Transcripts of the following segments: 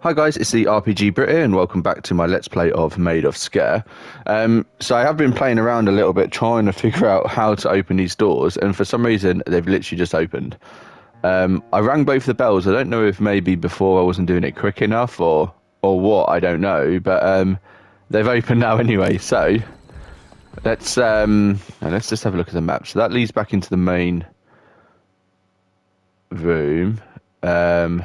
Hi guys, it's the RPG Brit and welcome back to my Let's Play of Maid of Sker. Um, so I have been playing around a little bit, trying to figure out how to open these doors, and for some reason they've literally just opened. Um, I rang both the bells. I don't know if maybe before I wasn't doing it quick enough, or or what. I don't know, but um, they've opened now anyway. So let's um, let's just have a look at the map. So that leads back into the main room. Um,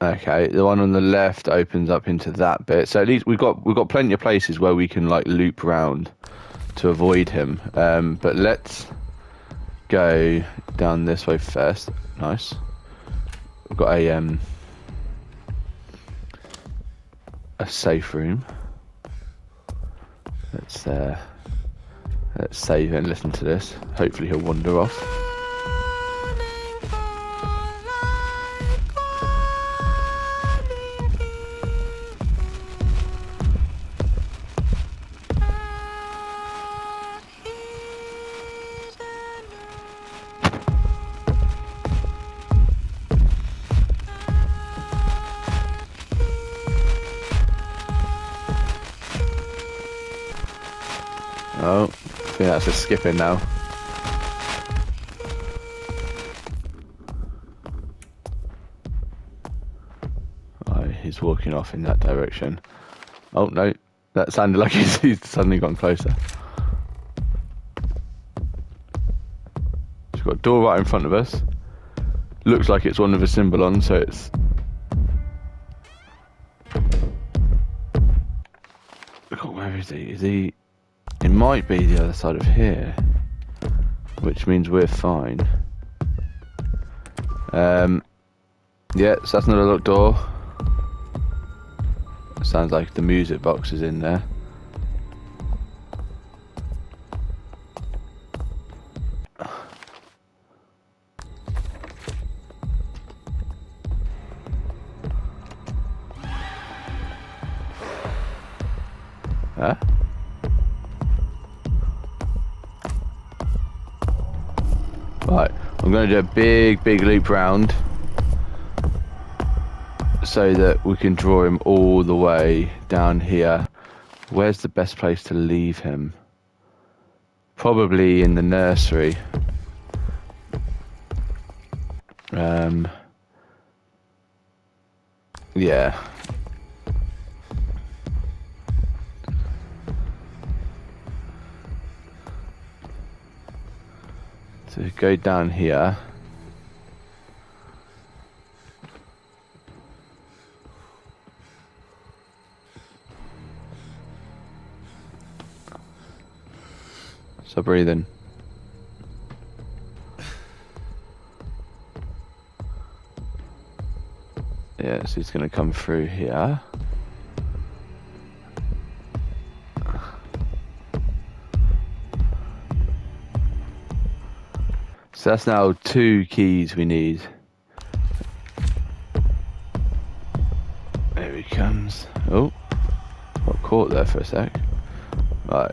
Okay, the one on the left opens up into that bit. So at least we've got we've got plenty of places where we can like loop round to avoid him. Um, but let's go down this way first. Nice. We've got a um a safe room. Let's uh let's save and listen to this. Hopefully he'll wander off. That's a skipping now. Oh, he's walking off in that direction. Oh no, that sounded like he's, he's suddenly gone closer. He's got a door right in front of us. Looks like it's one of the Symbolons, so it's. Where is he? Is he? Might be the other side of here, which means we're fine. Um, yeah, so that's another locked door. Sounds like the music box is in there. To do a big, big loop round so that we can draw him all the way down here. Where's the best place to leave him? Probably in the nursery. Um, yeah. So go down here. So breathe in. Yeah, so he's gonna come through here. So that's now two keys we need. There he comes. Oh, got caught there for a sec. Right.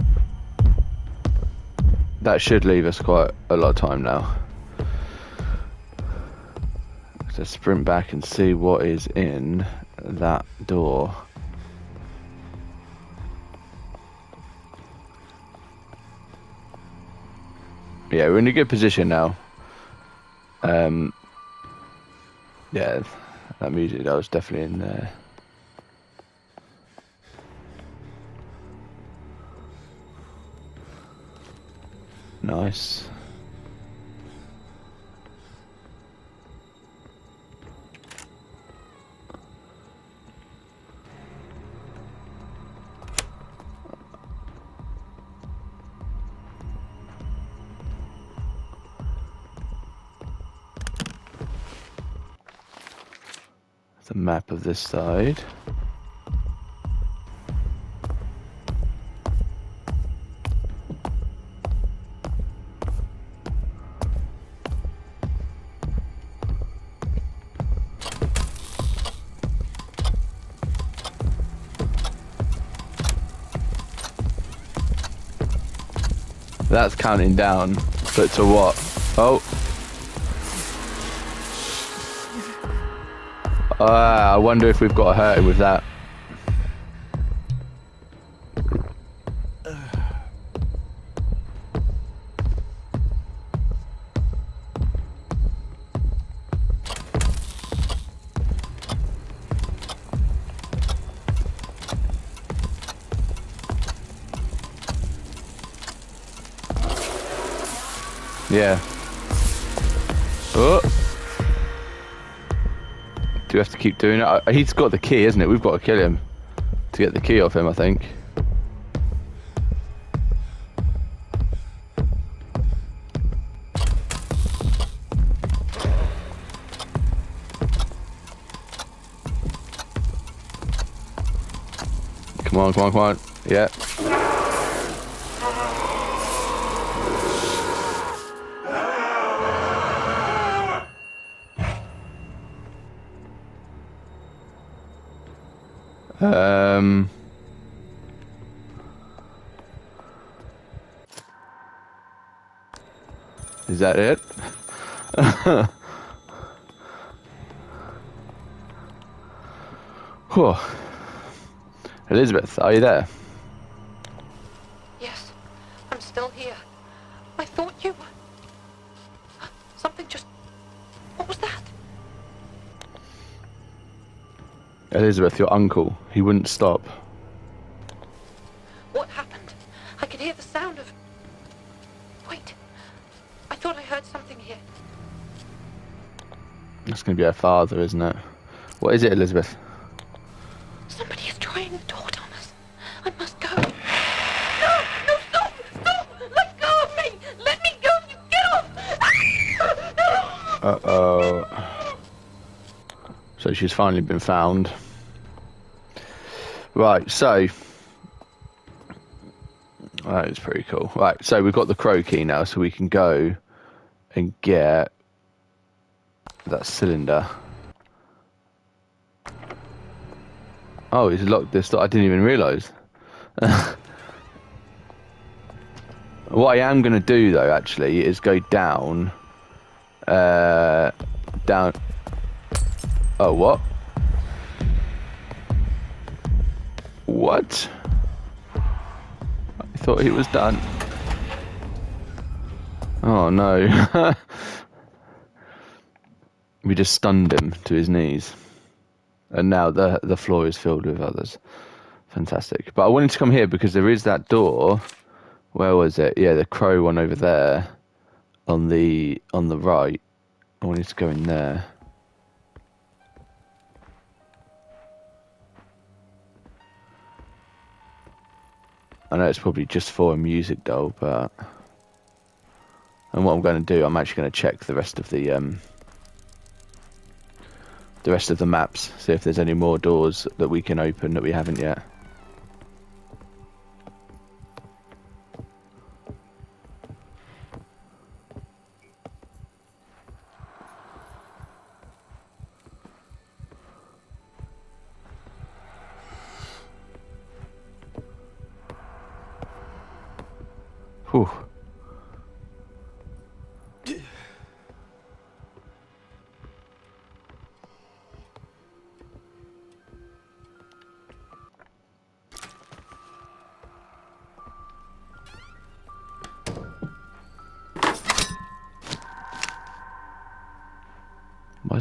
That should leave us quite a lot of time now. Let's sprint back and see what is in that door. Yeah, we're in a good position now. Um, yeah, that music that was definitely in there. Nice. Map of this side. That's counting down, but to what? Oh. Uh, I wonder if we've got to hurt him with that. Yeah. Oh. Do we have to keep doing it? Uh, He's got the key, isn't it? We've got to kill him to get the key off him, I think. Come on, come on, come on. Yeah. Um. Is that it? Elizabeth, are you there? Yes, I'm still here. I thought you were. Something just. What was that? Elizabeth, your uncle, he wouldn't stop. What happened? I could hear the sound of. Wait. I thought I heard something here. That's going to be her father, isn't it? What is it, Elizabeth? Somebody is trying the door, Thomas. I must go. No! No, stop! Stop! Let go of me! Let me go! You get off! Uh oh. So she's finally been found. Right, so. That is pretty cool. Right, so we've got the crow key now, so we can go and get that cylinder. Oh, he's locked this. I didn't even realise. what I am going to do, though, actually, is go down. Uh, down. Oh, what? What? I thought he was done. Oh no. we just stunned him to his knees. And now the the floor is filled with others. Fantastic. But I wanted to come here because there is that door. Where was it? Yeah, the crow one over there on the on the right. I wanted to go in there. I know it's probably just for a music doll, but and what I'm going to do, I'm actually going to check the rest of the um, the rest of the maps, see if there's any more doors that we can open that we haven't yet.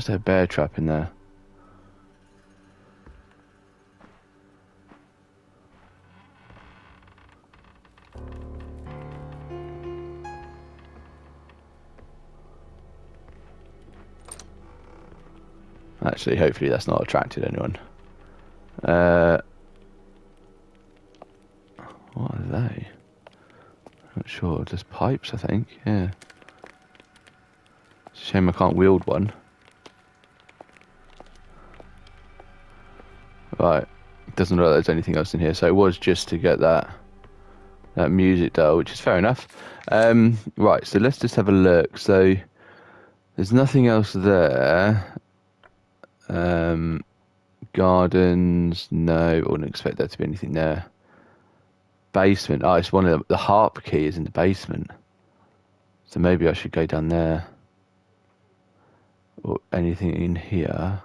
There a bear trap in there? Actually, hopefully that's not attracted anyone. Uh, what are they? Not sure. Just pipes, I think. Yeah. It's a shame I can't wield one. Right. Doesn't look like there's anything else in here. So it was just to get that that music doll, which is fair enough. Um, right. So let's just have a look. So there's nothing else there. Um, gardens, no, I wouldn't expect there to be anything there. Basement, oh, it's one of the, the harp key is in the basement. So maybe I should go down there. Or anything in here.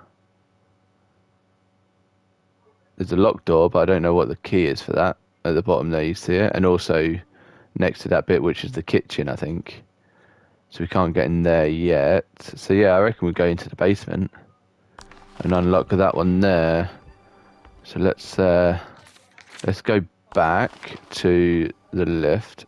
There's a locked door, but I don't know what the key is for that. At the bottom there, you see it, and also next to that bit, which is the kitchen, I think. So we can't get in there yet. So yeah, I reckon we go into the basement and unlock that one there. So let's uh, let's go back to the lift.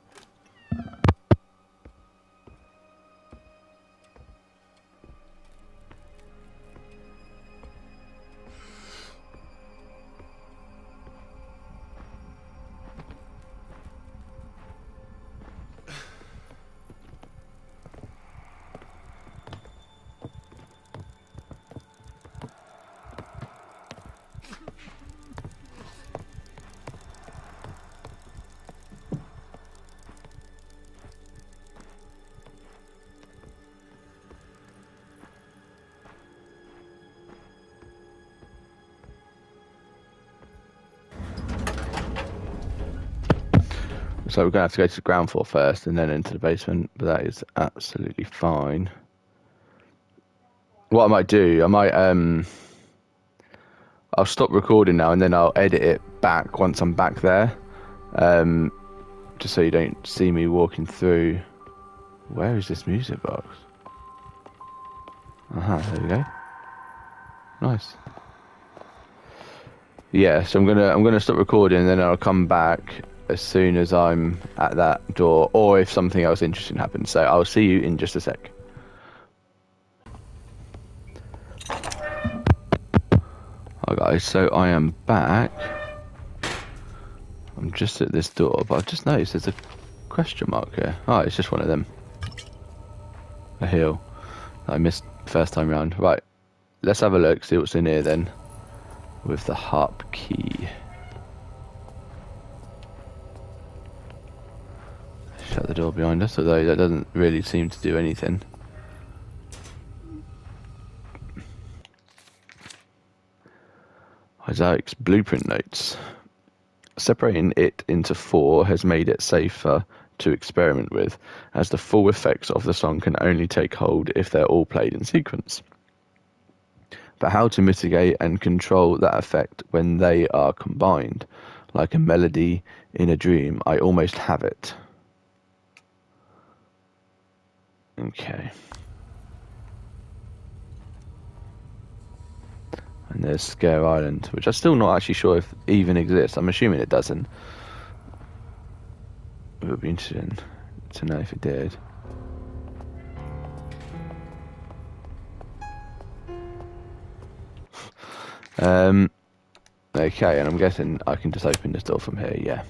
So we're going to have to go to the ground floor first and then into the basement, but that is absolutely fine. What I might do, I might um I'll stop recording now and then I'll edit it back once I'm back there. Um just so you don't see me walking through where is this music box? Uh-huh, there we go. Nice. Yeah, so I'm gonna I'm gonna stop recording and then I'll come back as soon as I'm at that door, or if something else interesting happens. So I'll see you in just a sec. Hi guys, so I am back. I'm just at this door, but I've just noticed there's a question mark here. Oh, it's just one of them. A hill I missed first time round. Right, let's have a look, see what's in here then, with the harp key. Door behind us, although that doesn't really seem to do anything. Isaac's blueprint notes. Separating it into four has made it safer to experiment with, as the full effects of the song can only take hold if they're all played in sequence. But how to mitigate and control that effect when they are combined? Like a melody in a dream, I almost have it. Okay. And there's Sker Island, which I'm still not actually sure if even exists. I'm assuming it doesn't. It would be interesting to know if it did. um, okay, and I'm guessing I can just open this door from here, yeah.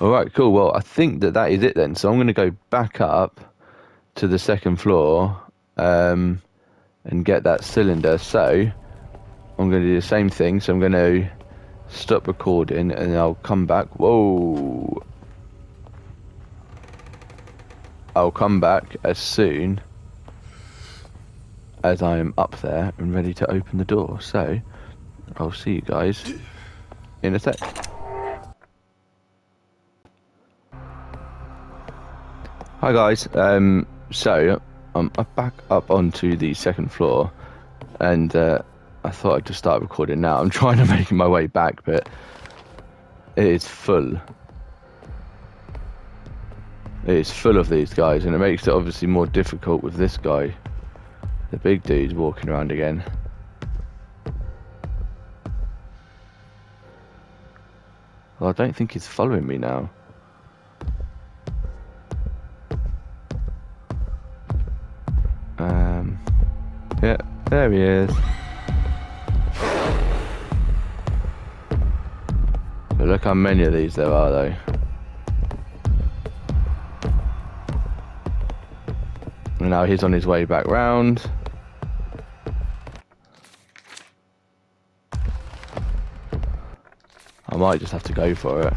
All right, cool. Well, I think that that is it then. So I'm going to go back up to the second floor um, and get that cylinder. So I'm going to do the same thing. So I'm going to stop recording and I'll come back. Whoa. I'll come back as soon as I am up there and ready to open the door. So I'll see you guys in a sec. Hi guys, um, so I'm back up onto the second floor and uh, I thought I'd just start recording now. I'm trying to make my way back but it is full. It is full of these guys and it makes it obviously more difficult with this guy. The big dude's walking around again. Well, I don't think he's following me now. Um, yeah, there he is. But look how many of these there are though. And now he's on his way back round. I might just have to go for it.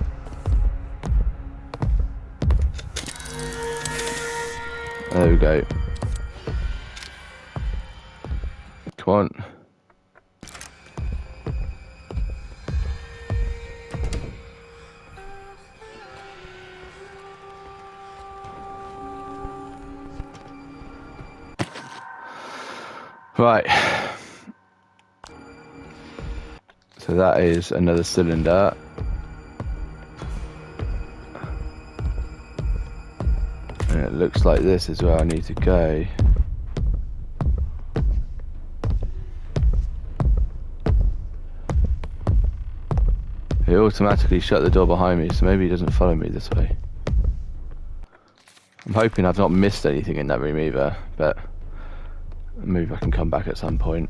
There we go. On. Right. So that is another cylinder. And it looks like this is where I need to go. It automatically shut the door behind me, so maybe he doesn't follow me this way. I'm hoping I've not missed anything in that room either, but maybe I can come back at some point.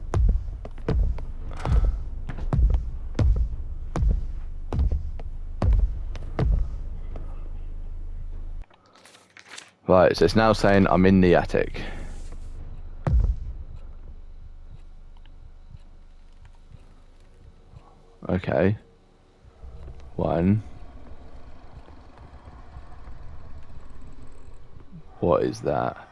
Right, so it's now saying I'm in the attic. Okay. One. What is that?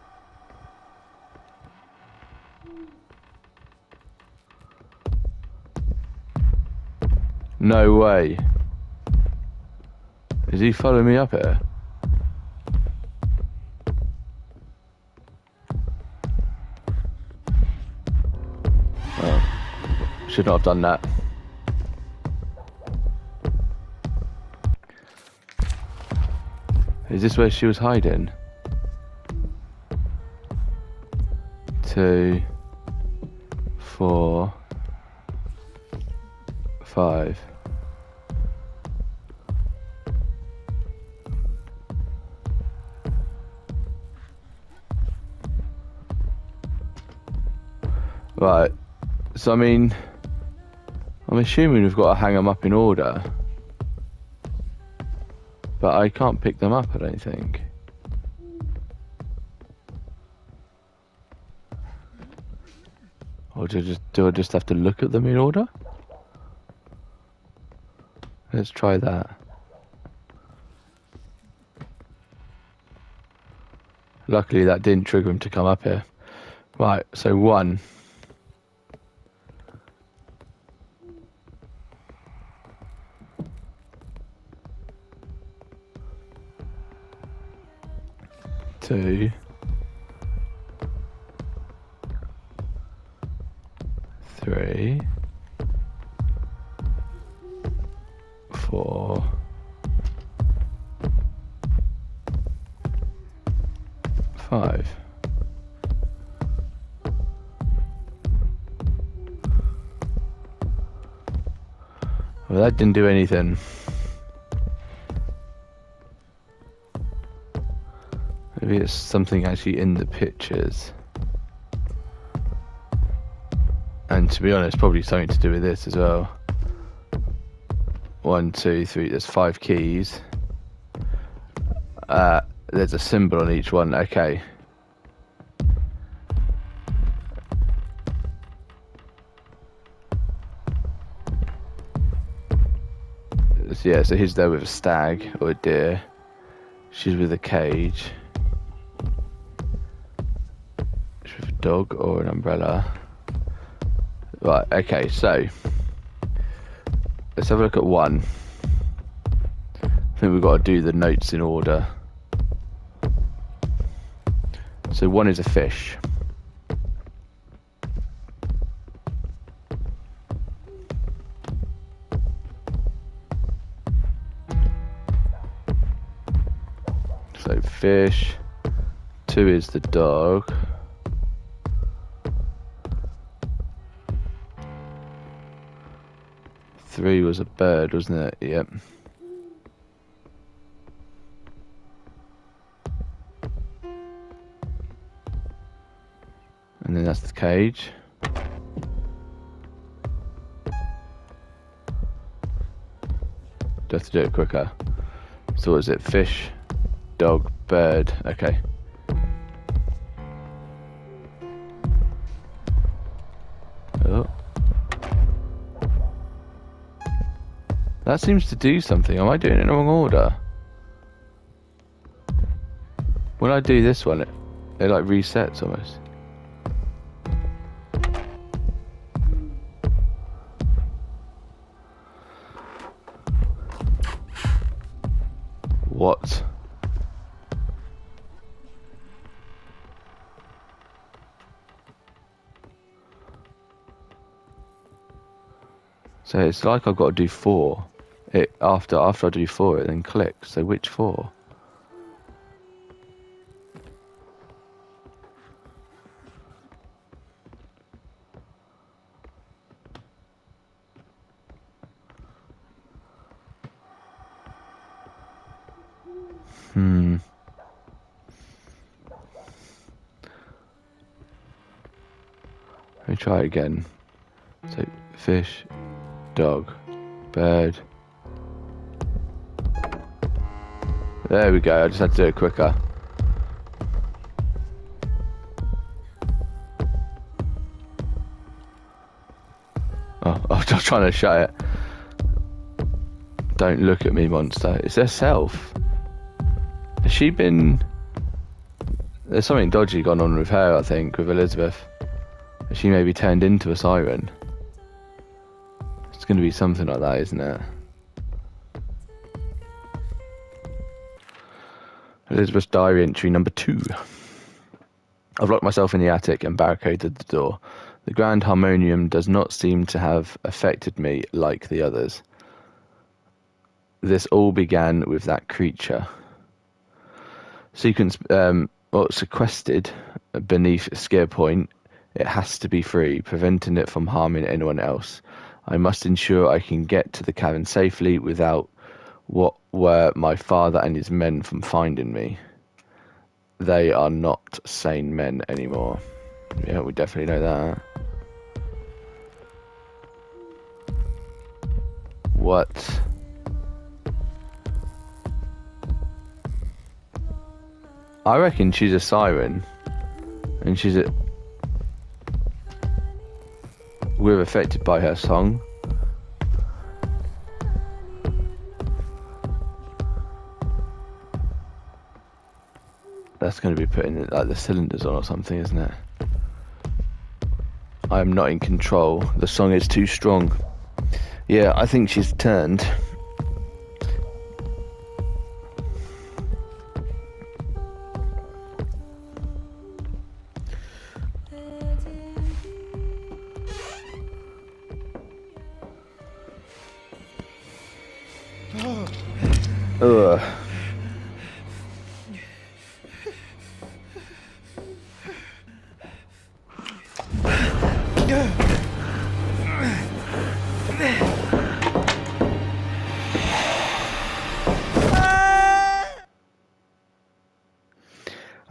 No way. Is he following me up here? Oh. Should not have done that. Is this where she was hiding? Two, four, five. Right. So I mean, I'm assuming we've got to hang them up in order. But I can't pick them up, I don't think. Or do I just do I just have to look at them in order? Let's try that. Luckily that didn't trigger him to come up here. Right, so one. Two. Three. Four. Five. Well, that didn't do anything. Maybe it's something actually in the pictures. And to be honest, probably something to do with this as well. One, two, three, there's five keys. Uh, there's a symbol on each one, okay. Yeah, so he's there with a stag or a deer. She's with a cage. Dog or an umbrella. Right, okay, so let's have a look at one. I think we've got to do the notes in order. So one is a fish. So fish. Two is the dog. Three was a bird, wasn't it? Yep. And then that's the cage. Do have to do it quicker. So what is it? Fish, dog, bird. Okay. That seems to do something. Am I doing it in the wrong order? When I do this one, it, it like resets almost. What? So it's like I've got to do four. It after after I do four, it then clicks. So which four? Hmm. Let me try again. So fish, dog, bird. There we go. I just had to do it quicker. Oh, I'm just trying to shut it. Don't look at me, monster. It's herself. Has she been... There's something dodgy gone on with her, I think, with Elizabeth. She may be turned into a siren. It's going to be something like that, isn't it? Elizabeth's diary entry number two. I've locked myself in the attic and barricaded the door. The grand harmonium does not seem to have affected me like the others. This all began with that creature. Sequence, um, well, sequestered beneath Sker Point. It has to be free, preventing it from harming anyone else. I must ensure I can get to the cabin safely without what were my father and his men from finding me. They are not sane men anymore. Yeah, we definitely know that. What? I reckon she's a siren. And she's a... We're affected by her song. Going to be putting like the cylinders on or something, isn't it? I am not in control. The song is too strong. Yeah, I think she's turned.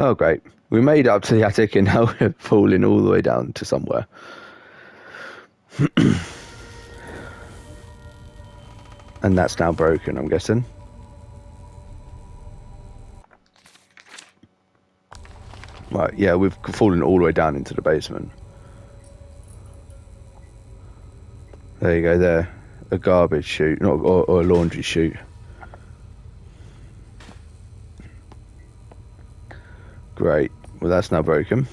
Oh, great. We made up to the attic and now we're falling all the way down to somewhere. and that's now broken, I'm guessing. Right, yeah, we've fallen all the way down into the basement. There you go, there. A garbage chute, not or, or a laundry chute. Great. Well, that's now broken.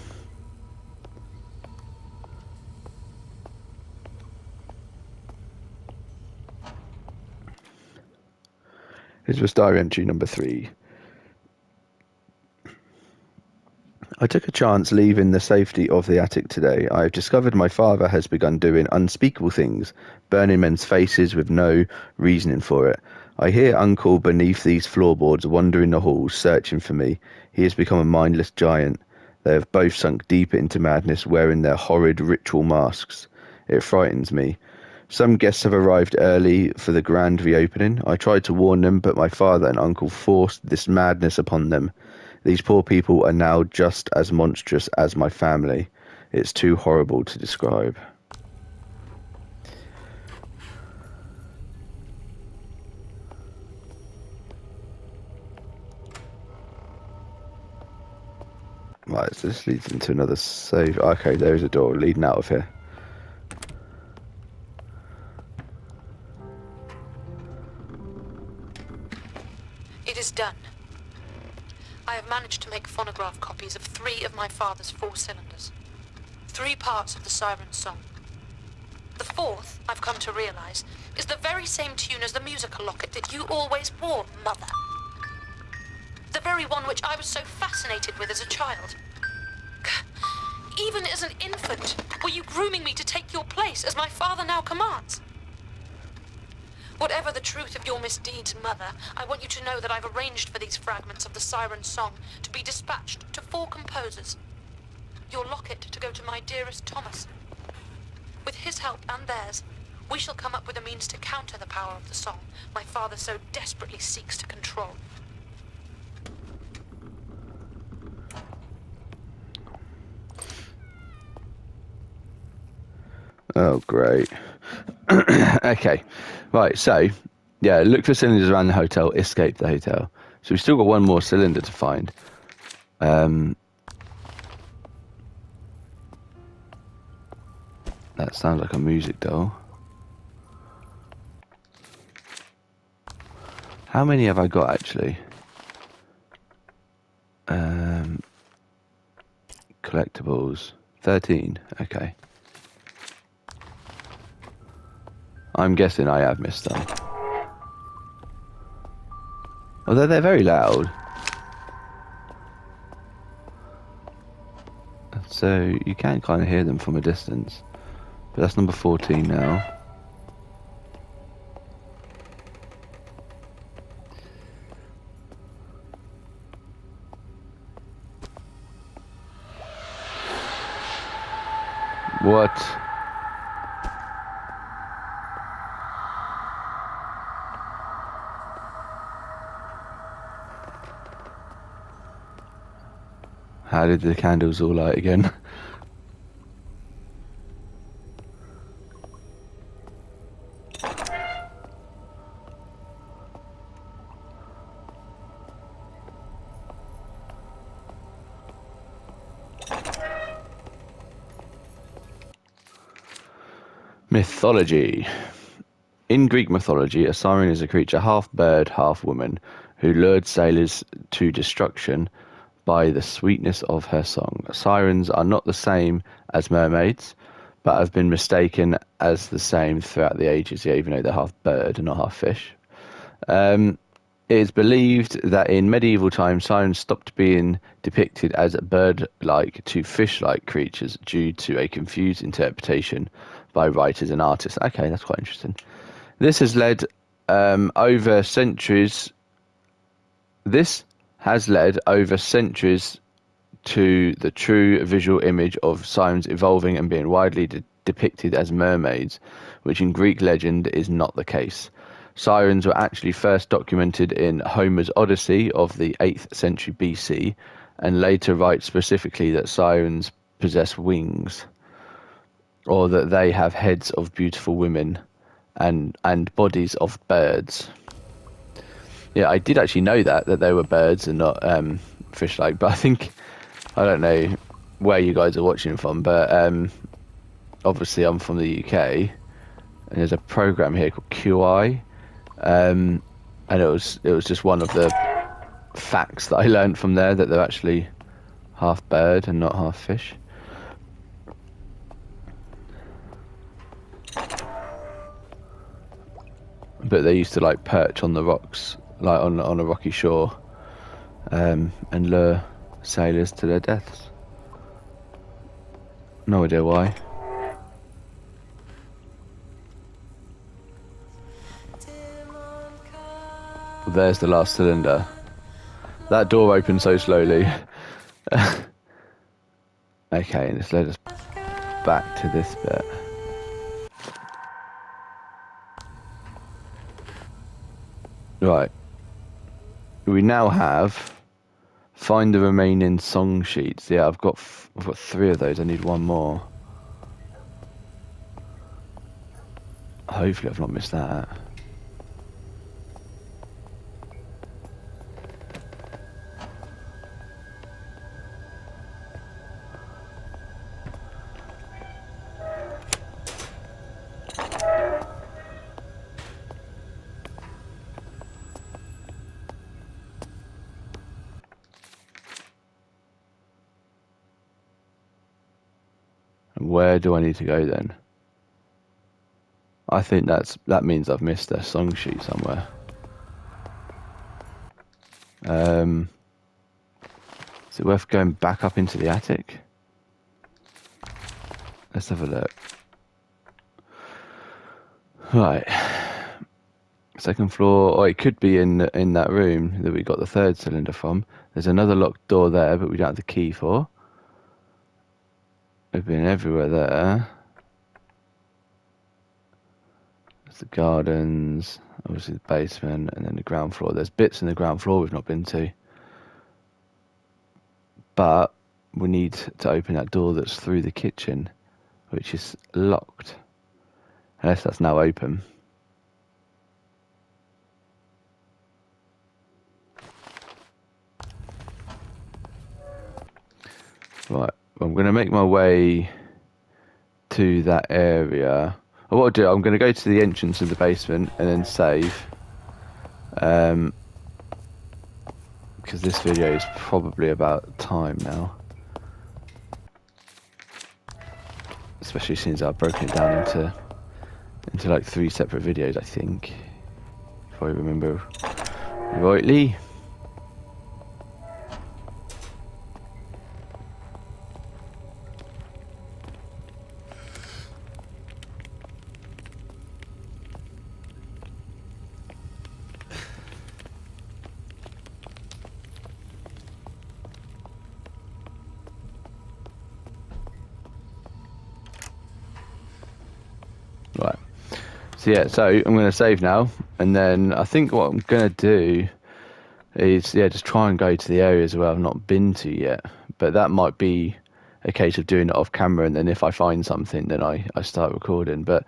Here's diary entry number three. I took a chance leaving the safety of the attic today. I have discovered my father has begun doing unspeakable things, burning men's faces with no reasoning for it. I hear Uncle beneath these floorboards wandering the halls, searching for me. He has become a mindless giant. They have both sunk deeper into madness, wearing their horrid ritual masks. It frightens me. Some guests have arrived early for the grand reopening. I tried to warn them, but my father and uncle forced this madness upon them. These poor people are now just as monstrous as my family. It's too horrible to describe. Right, this leads into another save. Okay, there is a door leading out of here. It is done. I have managed to make phonograph copies of three of my father's four cylinders. Three parts of the siren song. The fourth, I've come to realize, is the very same tune as the musical locket that you always wore, Mother. The very one which I was so fascinated with as a child. Even as an infant, were you grooming me to take your place as my father now commands? Whatever the truth of your misdeeds, Mother, I want you to know that I've arranged for these fragments of the Siren Song to be dispatched to four composers. Your locket to go to my dearest Thomas. With his help and theirs, we shall come up with a means to counter the power of the song my father so desperately seeks to control. Oh, great. okay. Right, so, yeah, look for cylinders around the hotel, escape the hotel. So we've still got one more cylinder to find. Um, that sounds like a music doll. How many have I got, actually? Um, collectibles. 13. Okay. I'm guessing I have missed them. Although they're very loud. So you can kind of hear them from a distance. But that's number 14 now. What? How did the candles all light again? Mythology. In Greek mythology, a siren is a creature half bird, half woman, who lured sailors to destruction by the sweetness of her song. Sirens are not the same as mermaids, but have been mistaken as the same throughout the ages, yeah, even though they're half bird and not half fish. Um, it is believed that in medieval times, sirens stopped being depicted as bird like to fish like creatures due to a confused interpretation by writers and artists. Okay, that's quite interesting. This has led um, over centuries. This has led over centuries to the true visual image of sirens evolving and being widely de- depicted as mermaids, which in Greek legend is not the case. Sirens were actually first documented in Homer's Odyssey of the 8th century BC, and later writes specifically that sirens possess wings, or that they have heads of beautiful women and, and bodies of birds. Yeah, I did actually know that that they were birds and not um, fish-like. But I think I don't know where you guys are watching from, but um, obviously I'm from the UK, and there's a program here called QI, um, and it was it was just one of the facts that I learned from there that they're actually half bird and not half fish. But they used to like perch on the rocks like on on a rocky shore, um, and lure sailors to their deaths. No idea why. There's the last cylinder. That door opened so slowly. okay, let's let us back to this bit. Right we now have find the remaining song sheets. Yeah, I've got I've got three of those. I need one more. Hopefully, I've not missed that. Do I need to go then? I think that's that means I've missed a song sheet somewhere. Um, is it worth going back up into the attic? Let's have a look. Right. Second floor. Oh, it could be in in that room that we got the third cylinder from. There's another locked door there, but we don't have the key for. We've been everywhere there. There's the gardens, obviously the basement, and then the ground floor. There's bits in the ground floor we've not been to. But we need to open that door that's through the kitchen, which is locked. Unless that's now open. Right, I'm going to make my way to that area. what I'll do, I'm going to go to the entrance of the basement and then save. Um, because this video is probably about time now. Especially since I've broken it down into into like three separate videos, I think, if I remember rightly. So yeah, so I'm going to save now, and then I think what I'm going to do is yeah, just try and go to the areas where I've not been to yet. But that might be a case of doing it off camera, and then if I find something, then I I start recording. But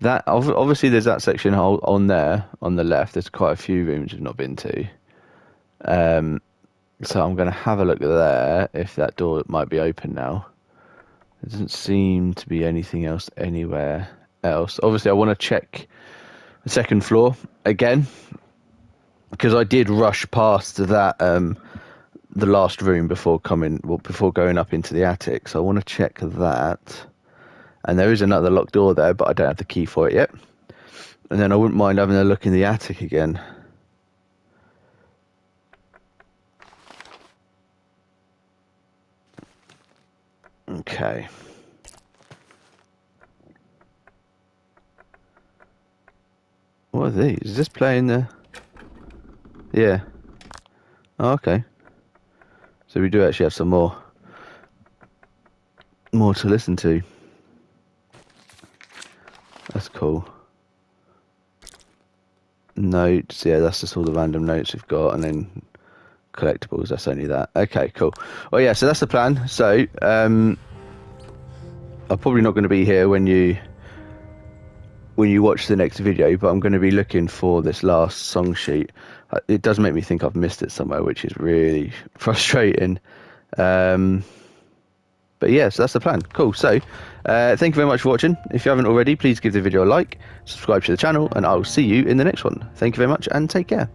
that obviously there's that section on there on the left. There's quite a few rooms I've not been to. Um, so I'm going to have a look there if that door might be open now. There doesn't seem to be anything else anywhere else. Obviously, I want to check the second floor again because I did rush past that um, the last room before coming well, before going up into the attic. So I want to check that. And there is another locked door there, but I don't have the key for it yet. And then I wouldn't mind having a look in the attic again. Okay. Are these? Is this playing the... Yeah. Oh, okay. So we do actually have some more... More to listen to. That's cool. Notes, yeah, that's just all the random notes we've got, and then collectibles, that's only that. Okay, cool. Well, yeah, so that's the plan. So, um, I'm probably not going to be here when you when you watch the next video, but I'm going to be looking for this last song sheet. Uh, it does make me think I've missed it somewhere, which is really frustrating. Um, but yeah, so that's the plan. Cool. So, uh, thank you very much for watching. If you haven't already, please give the video a like, subscribe to the channel, and I'll see you in the next one. Thank you very much, and take care.